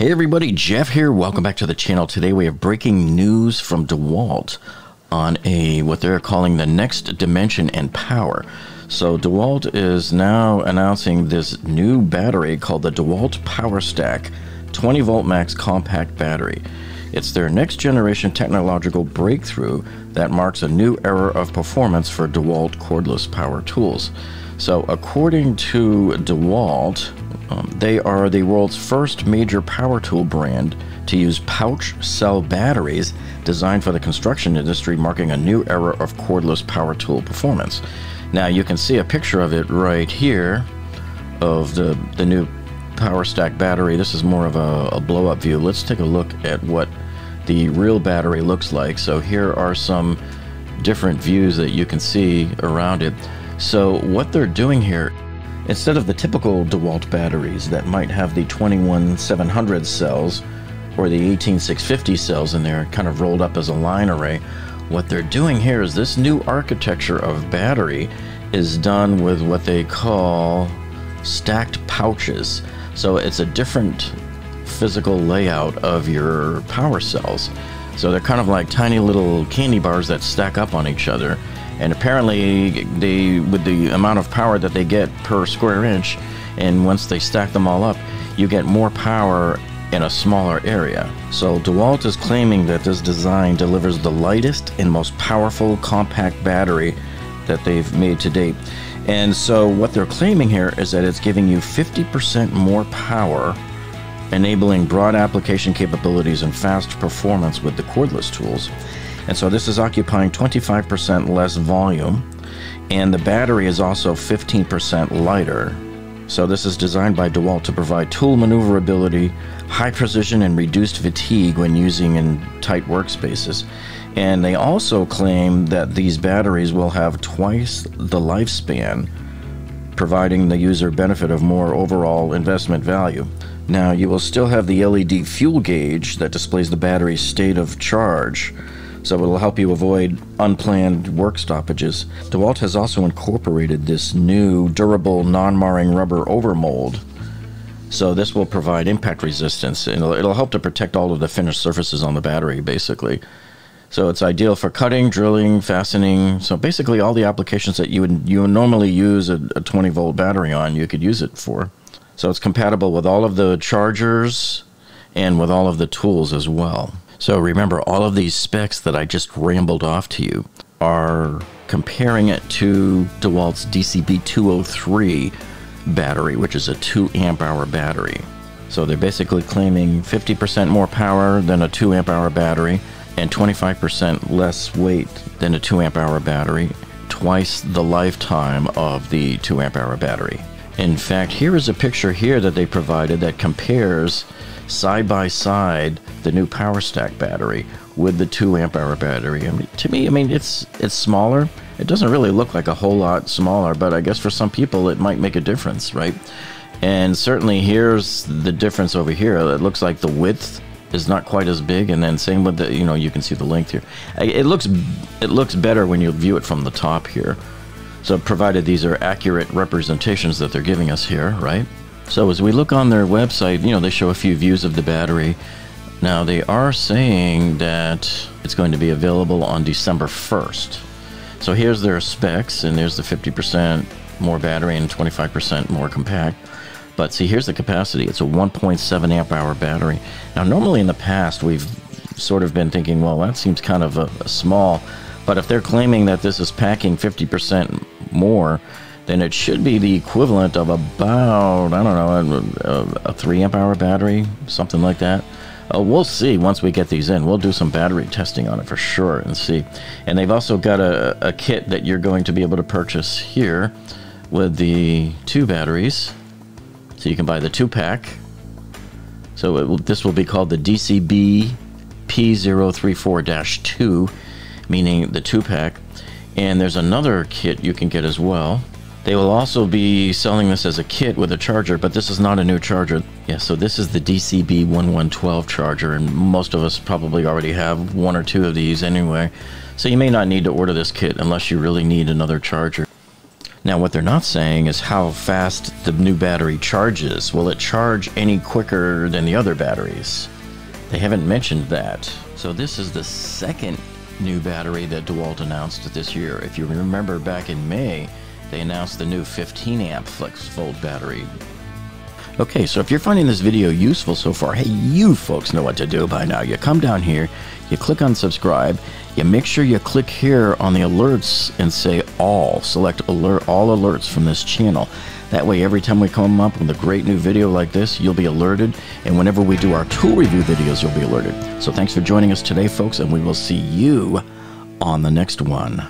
Hey everybody, Jeff here. Welcome back to the channel. Today we have breaking news from DeWalt on a what they're calling the next dimension and power. So DeWalt is now announcing this new battery called the DeWalt PowerStack 20 volt max compact battery. It's their next generation technological breakthrough that marks a new era of performance for DeWalt cordless power tools. So according to DeWalt, um, they are the world's first major power tool brand to use pouch cell batteries designed for the construction industry, marking a new era of cordless power tool performance. Now, you can see a picture of it right here of the, the new PowerStack battery. This is more of a, a blow up view. Let's take a look at what the real battery looks like. So, here are some different views that you can see around it. So, what they're doing here Instead of the typical DeWalt batteries that might have the 21700 cells or the 18650 cells in there kind of rolled up as a line array, what they're doing here is this new architecture of battery is done with what they call stacked pouches. So it's a different physical layout of your power cells. So they're kind of like tiny little candy bars that stack up on each other and apparently they with the amount of power that they get per square inch and once they stack them all up you get more power in a smaller area. So dewalt is claiming that this design delivers the lightest and most powerful compact battery that they've made to date. And so what they're claiming here is that it's giving you 50% more power enabling broad application capabilities and fast performance with the cordless tools and so this is occupying 25% less volume, and the battery is also 15% lighter. So this is designed by DeWalt to provide tool maneuverability, high precision, and reduced fatigue when using in tight workspaces. And they also claim that these batteries will have twice the lifespan, providing the user benefit of more overall investment value. Now, you will still have the LED fuel gauge that displays the battery's state of charge, so it'll help you avoid unplanned work stoppages. DeWalt has also incorporated this new durable non-marring rubber overmold. So this will provide impact resistance and it'll, it'll help to protect all of the finished surfaces on the battery basically. So it's ideal for cutting, drilling, fastening. So basically all the applications that you would you would normally use a, a 20 volt battery on, you could use it for. So it's compatible with all of the chargers and with all of the tools as well. So remember, all of these specs that I just rambled off to you are comparing it to DeWalt's DCB 203 battery, which is a 2 amp hour battery. So they're basically claiming 50% more power than a 2 amp hour battery and 25% less weight than a 2 amp hour battery, twice the lifetime of the 2 amp hour battery. In fact, here is a picture here that they provided that compares side by side the new PowerStack battery with the two amp hour battery. I mean, to me, I mean it's it's smaller. It doesn't really look like a whole lot smaller, but I guess for some people it might make a difference, right? And certainly here's the difference over here. It looks like the width is not quite as big, and then same with the you know you can see the length here. It looks it looks better when you view it from the top here. So provided these are accurate representations that they're giving us here, right? So as we look on their website, you know, they show a few views of the battery. Now they are saying that it's going to be available on December 1st. So here's their specs, and there's the 50% more battery and 25% more compact. But see, here's the capacity. It's a 1.7 amp hour battery. Now, normally in the past, we've sort of been thinking, well, that seems kind of a, a small. But if they're claiming that this is packing 50% more, then it should be the equivalent of about, I don't know, a, a 3 amp hour battery, something like that. Uh, we'll see once we get these in. We'll do some battery testing on it for sure and see. And they've also got a, a kit that you're going to be able to purchase here with the two batteries. So you can buy the two pack. So will, this will be called the DCB P034 2, meaning the two pack. And there's another kit you can get as well they will also be selling this as a kit with a charger, but this is not a new charger. Yeah, so this is the DCB 1112 charger, and most of us probably already have one or two of these anyway. So you may not need to order this kit unless you really need another charger. Now, what they're not saying is how fast the new battery charges. Will it charge any quicker than the other batteries? They haven't mentioned that. So, this is the second new battery that DeWalt announced this year. If you remember back in May, they announced the new 15 amp FlexVolt battery. Okay, so if you're finding this video useful so far, hey, you folks know what to do by now. You come down here, you click on subscribe, you make sure you click here on the alerts and say all. Select alert all alerts from this channel. That way, every time we come up with a great new video like this, you'll be alerted. And whenever we do our tool review videos, you'll be alerted. So thanks for joining us today, folks, and we will see you on the next one.